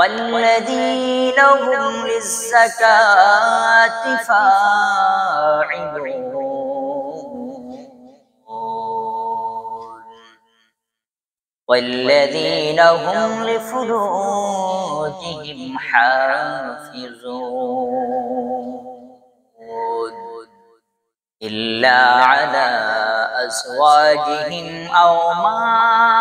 والذين هم للزكاة فاعلون. والذين هم لفروجهم حافظون. إلا على أزواجهم أو ما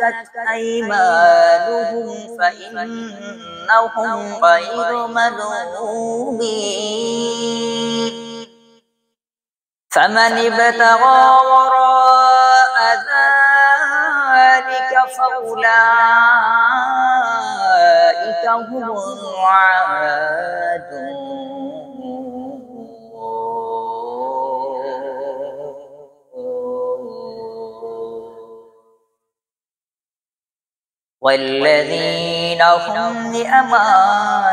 ملكت أيمانهم فإنهم غير ملومين فمن ابتغى وراء ذلك فأولئك هم العادون. والذين هم لأماناتهم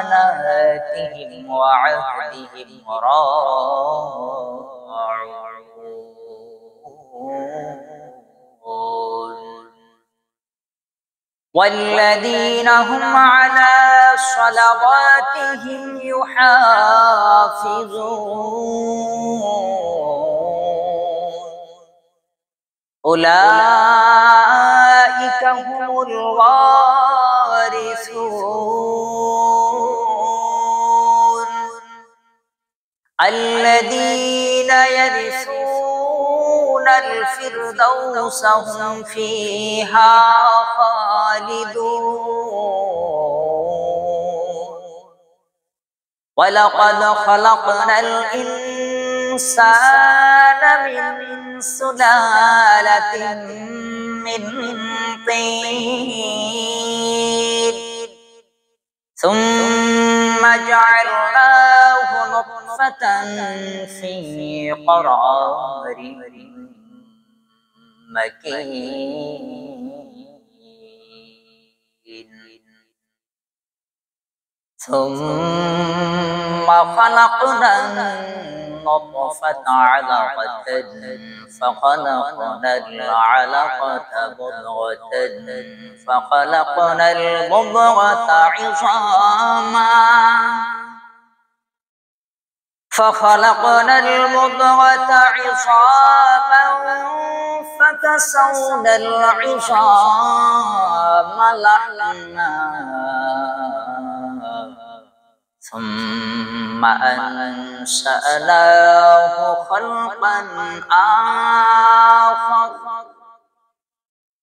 وعهدهم راعون. والذين هم على صلواتهم يحافظون. أولئك هم الوارثون الذين يرثون الفردوس هم فيها خالدون. ولقد خلقنا الإنسان من سلالة من طين. ثم جعلناه نطفة في قرار مكين. ثم خلقنا النطفة علقة فخلقنا العلقة مضغة فخلقنا المضغة عظاما. فخلقنا المضغة عظاما فكسونا العظام لحما. ثم أنشأناه خلقا آخر.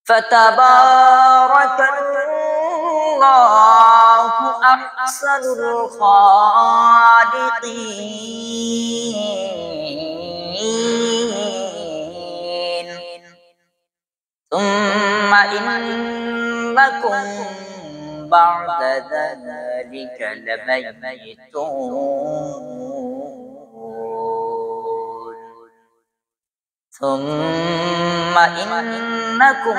فتبارك الله أحسن الخالقين. بعد ذلك لميتون. ثم إنكم